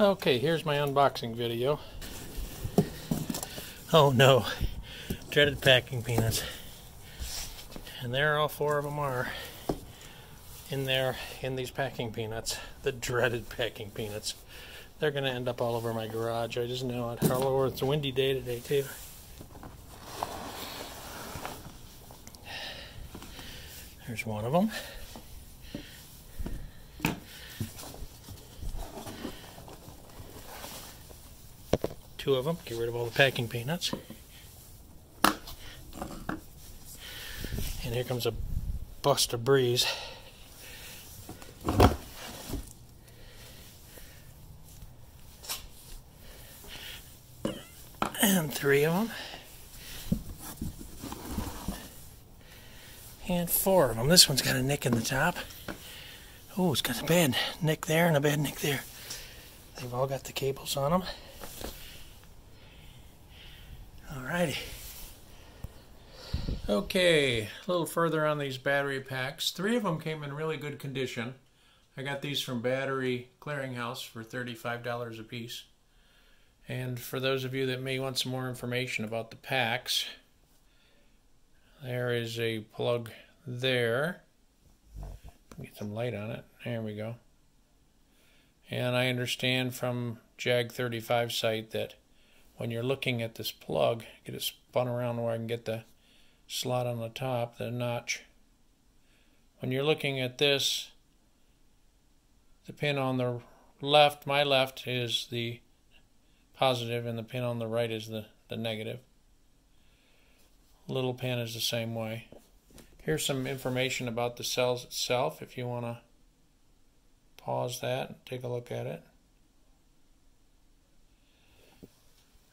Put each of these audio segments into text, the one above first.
Okay, here's my unboxing video. Oh no, dreaded packing peanuts. And there all four of them are in there in these packing peanuts. The dreaded packing peanuts. They're to end up all over my garage. I just know it. Over. It's a windy day today, too. There's one of them. Two of them. Get rid of all the packing peanuts. And here comes a bust of breeze. And three of them. And four of them. This one's got a nick in the top. Oh, it's got a bad nick there and a bad nick there. They've all got the cables on them. Alrighty. Okay, a little further on these battery packs. Three of them came in really good condition. I got these from Battery Clearinghouse for $35 a piece. And for those of you that may want some more information about the packs, there is a plug there. Get some light on it. There we go. And I understand from Jag35 site that when you're looking at this plug, get it spun around where I can get the slot on the top, the notch. When you're looking at this, the pin on the left, my left, is the positive and the pin on the right is the, the negative. Little pin is the same way. Here's some information about the cells itself if you want to pause that and take a look at it.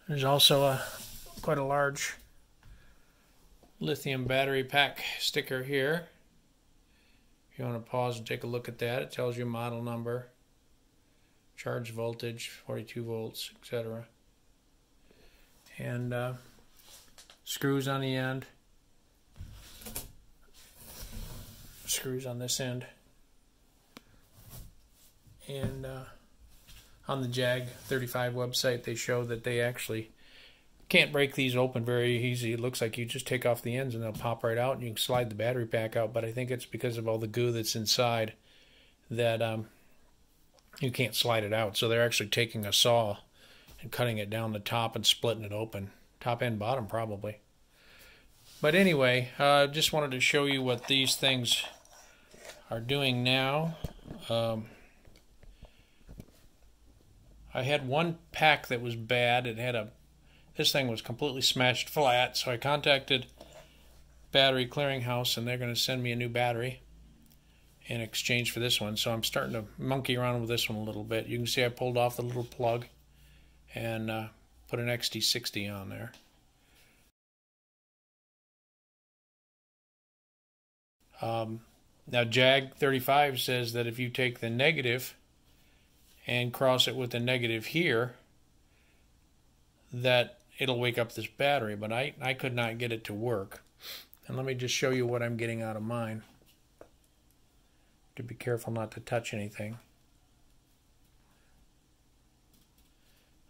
There's also a quite a large lithium battery pack sticker here. If you want to pause and take a look at that, it tells you model number, charge voltage, 42 volts, etc. And uh, screws on the end, screws on this end, and uh, on the Jag 35 website, they show that they actually can't break these open very easy. It looks like you just take off the ends and they'll pop right out and you can slide the battery pack out. But I think it's because of all the goo that's inside that um, you can't slide it out. So they're actually taking a saw and cutting it down the top and splitting it open. Top and bottom, probably. But anyway, I uh, just wanted to show you what these things are doing now. Um, I had one pack that was bad. It had a this thing was completely smashed flat, so I contacted Battery Clearinghouse and they're going to send me a new battery in exchange for this one. So I'm starting to monkey around with this one a little bit. You can see I pulled off the little plug and uh, put an XT60 on there. Um, now JAG 35 says that if you take the negative and cross it with the negative here, that it'll wake up this battery, but I, I could not get it to work. And let me just show you what I'm getting out of mine. To be careful not to touch anything.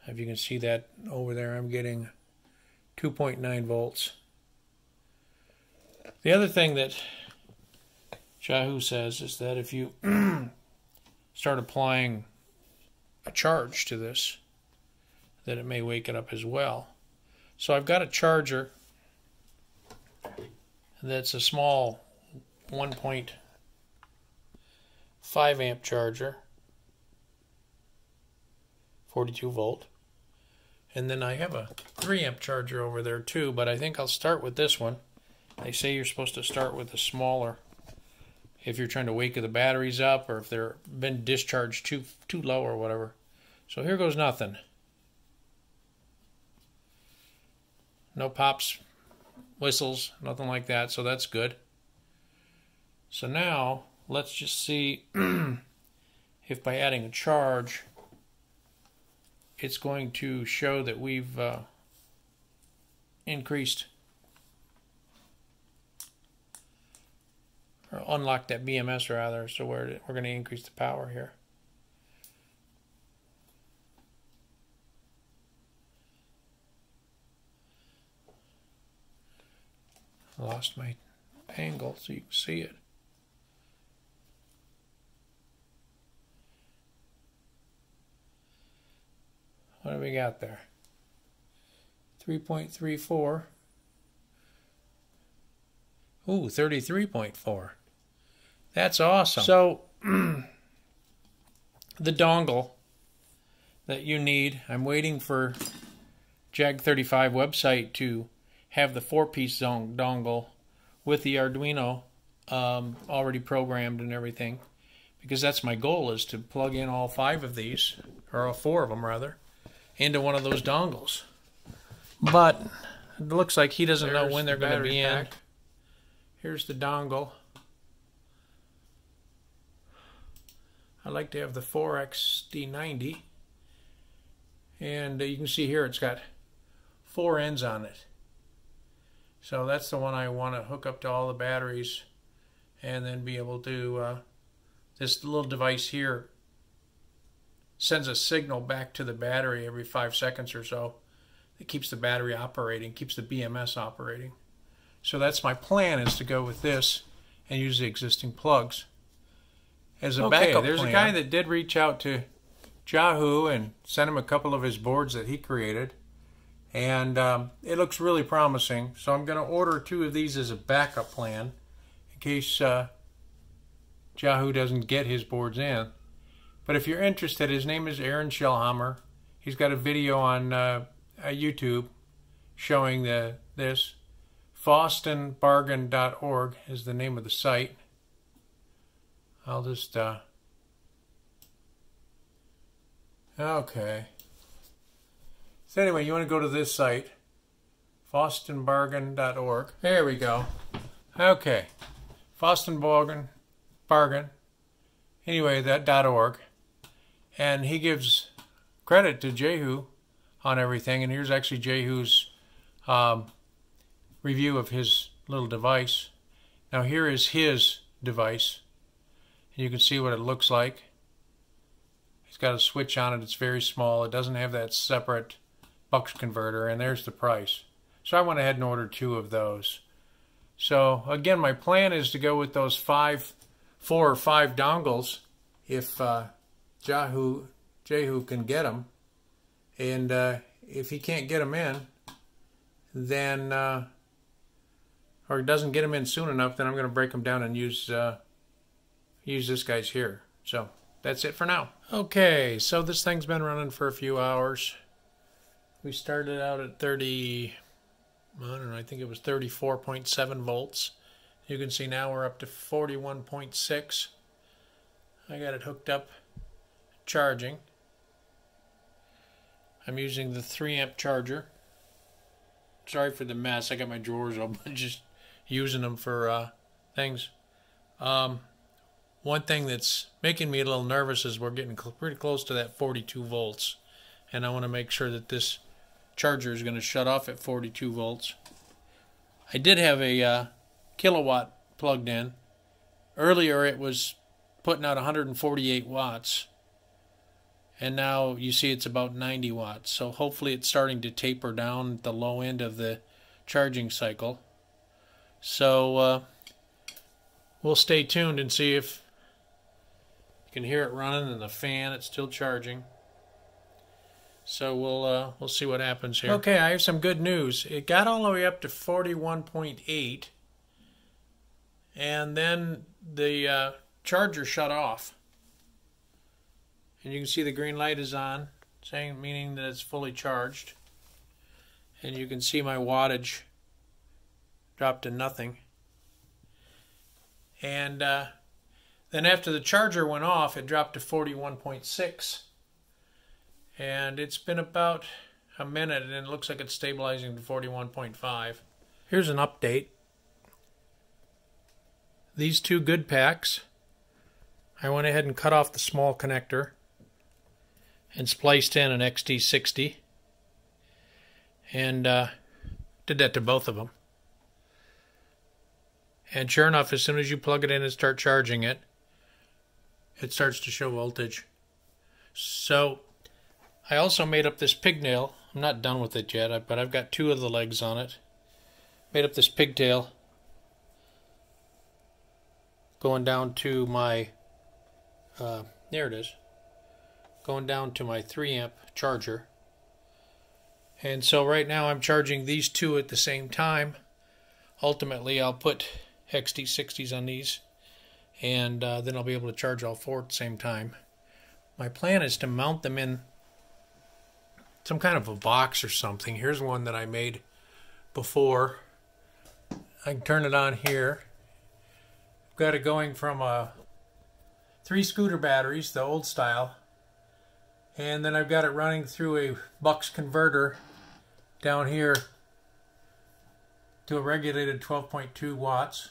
If you can see that over there, I'm getting 2.9 volts. The other thing that Jehu says is that if you start applying a charge to this, that it may wake it up as well. So I've got a charger that's a small 1.5 amp charger, 42 volt. And then I have a 3 amp charger over there too, but I think I'll start with this one. They say you're supposed to start with a smaller if you're trying to wake the batteries up or if they're been discharged too too low or whatever. So here goes nothing. No pops, whistles, nothing like that, so that's good. So now let's just see if by adding a charge it's going to show that we've uh, increased or unlock that BMS rather, so we're, we're going to increase the power here. I lost my angle so you can see it. What do we got there? 3.34. Ooh, 33.4. That's awesome. So, the dongle that you need, I'm waiting for Jag35 website to have the four-piece dongle with the Arduino um, already programmed and everything because that's my goal is to plug in all five of these or all four of them rather into one of those dongles but it looks like he doesn't There's know when they're the going to be pack. in here's the dongle I like to have the 4XD90 and uh, you can see here it's got four ends on it so that's the one I want to hook up to all the batteries and then be able to, uh, this little device here sends a signal back to the battery every five seconds or so. It keeps the battery operating, keeps the BMS operating. So that's my plan is to go with this and use the existing plugs. As a okay, backup there's plan, a guy that did reach out to Jehu and sent him a couple of his boards that he created and um, it looks really promising. So I'm going to order two of these as a backup plan in case uh, Jehu doesn't get his boards in. But if you're interested, his name is Aaron Shellhammer. He's got a video on uh, YouTube showing the this. FaustianBargain.org is the name of the site. I'll just uh, okay. So anyway, you want to go to this site, faustianbargain.org. There we go. Okay, Faustian Bargain. Anyway, that .org, and he gives credit to Jehu on everything. And here's actually Jehu's um, review of his little device. Now here is his device, and you can see what it looks like. He's got a switch on it. It's very small. It doesn't have that separate bucks converter, and there's the price. So I went ahead and ordered two of those. So again, my plan is to go with those five, four or five dongles if uh, Jahu, Jehu can get them. And uh, if he can't get them in, then, uh, or it doesn't get them in soon enough, then I'm going to break them down and use, uh, use this guy's here. So that's it for now. Okay, so this thing's been running for a few hours we started out at 30 I don't know, I think it was 34.7 volts. You can see now we're up to 41.6. I got it hooked up charging. I'm using the 3 amp charger. Sorry for the mess. I got my drawers open, just using them for uh, things. Um, one thing that's making me a little nervous is we're getting cl pretty close to that 42 volts. And I want to make sure that this charger is going to shut off at 42 volts. I did have a uh, Kill A Watt plugged in. Earlier it was putting out 148 watts. And now you see it's about 90 watts. So hopefully it's starting to taper down the low end of the charging cycle. So uh, we'll stay tuned and see if you can hear it running and the fan, it's still charging. So we'll uh, we'll see what happens here. Okay, I have some good news. It got all the way up to 41.8, and then the uh, charger shut off. And you can see the green light is on, saying meaning that it's fully charged. And you can see my wattage dropped to nothing. And uh, then after the charger went off, it dropped to 41.6 and it's been about a minute and it looks like it's stabilizing to 41.5. Here's an update. These two good packs, I went ahead and cut off the small connector and spliced in an XT60 and uh, did that to both of them. And sure enough, as soon as you plug it in and start charging it, it starts to show voltage. So I also made up this pigtail. I'm not done with it yet, but I've got two of the legs on it. Made up this pigtail going down to my, uh, there it is, going down to my 3 amp charger. And so right now I'm charging these two at the same time. Ultimately, I'll put XT60s on these, and uh, then I'll be able to charge all four at the same time. My plan is to mount them in some kind of a box or something. Here's one that I made before. I can turn it on here. I've got it going from a three scooter batteries, the old style, and then I've got it running through a Bucks converter down here to a regulated 12.2 watts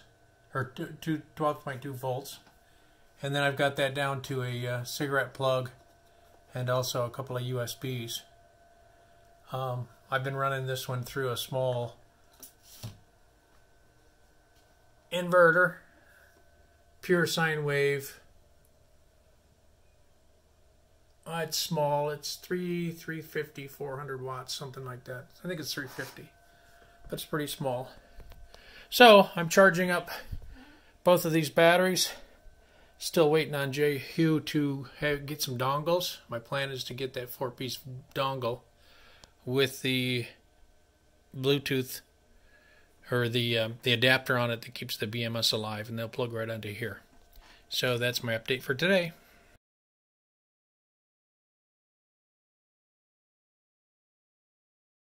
or 12.2 volts and then I've got that down to a uh, cigarette plug and also a couple of USBs. Um, I've been running this one through a small inverter, pure sine wave. Uh, it's small. It's 3, 350, 400 watts, something like that. I think it's 350, but it's pretty small. So I'm charging up both of these batteries. Still waiting on Jehu to have, get some dongles. My plan is to get that four piece dongle with the Bluetooth or the um, the adapter on it that keeps the BMS alive, and they'll plug right onto here. So that's my update for today.